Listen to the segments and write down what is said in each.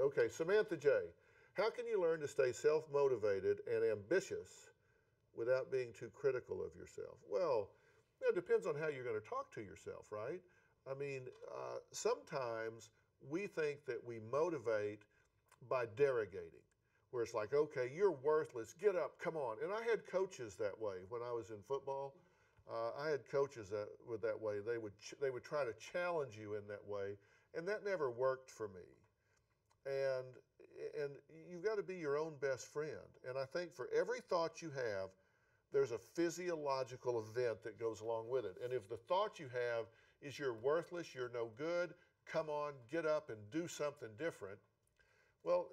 Okay, Samantha J. How can you learn to stay self motivated and ambitious without being too critical of yourself? Well, it depends on how you're going to talk to yourself, right? I mean, uh, sometimes we think that we motivate by derogating, where it's like, okay, you're worthless, get up, come on. And I had coaches that way when I was in football. Uh, I had coaches that were that way. They would they would try to challenge you in that way, and that never worked for me. And and you've got to be your own best friend. And I think for every thought you have, there's a physiological event that goes along with it. And if the thought you have is you're worthless, you're no good, come on, get up and do something different. Well,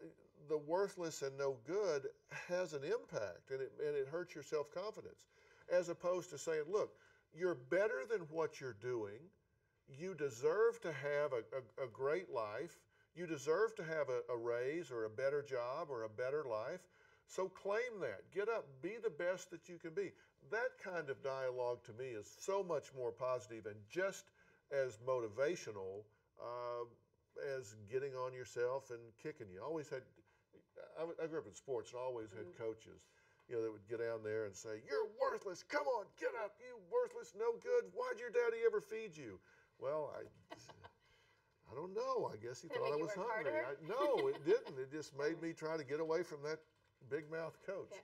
the worthless and no good has an impact and it, and it hurts your self confidence. As opposed to saying, look, you're better than what you're doing. You deserve to have a, a, a great life. You deserve to have a, a raise or a better job or a better life. So claim that. Get up. Be the best that you can be. That kind of dialogue to me is so much more positive and just as motivational uh, as getting on yourself and kicking you. I always had, I, I grew up in sports and always had coaches, you know, that would get down there and say, "You're worthless. Come on, get up. You worthless, no good. Why'd your daddy ever feed you?" Well, I. I don't know. I guess he Did thought I was hungry. I, no, it didn't. It just made me try to get away from that big mouth coach.